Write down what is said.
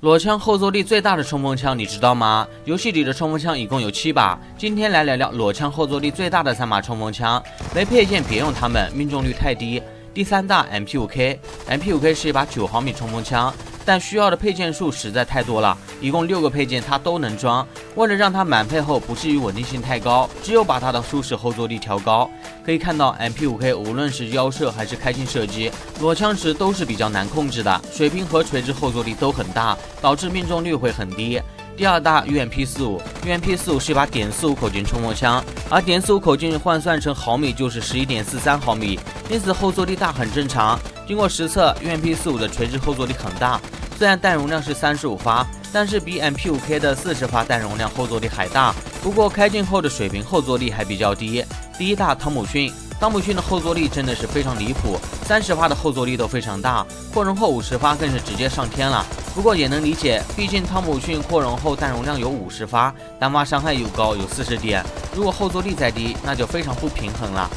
裸枪后坐力最大的冲锋枪，你知道吗？游戏里的冲锋枪一共有七把，今天来聊聊裸枪后坐力最大的三把冲锋枪。没配件别用它们，命中率太低。第三大 MP5K，MP5K 是一把九毫米冲锋枪。但需要的配件数实在太多了，一共六个配件它都能装。为了让它满配后不至于稳定性太高，只有把它的舒适后坐力调高。可以看到，MP5K 无论是腰射还是开镜射击，裸枪时都是比较难控制的，水平和垂直后坐力都很大，导致命中率会很低。第二大 UMP45，UMP45 是一把点四五口径冲锋枪，而点四五口径换算成毫米就是十一点四三毫米，因此后坐力大很正常。经过实测，UMP45 的垂直后坐力很大。虽然弹容量是三十五发，但是比 MP5K 的四十发弹容量后坐力还大。不过开镜后的水平后坐力还比较低。第一大汤姆逊，汤姆逊的后坐力真的是非常离谱，三十发的后坐力都非常大，扩容后五十发更是直接上天了。不过也能理解，毕竟汤姆逊扩容后弹容量有五十发，单发伤害又高有四十点，如果后坐力再低，那就非常不平衡了。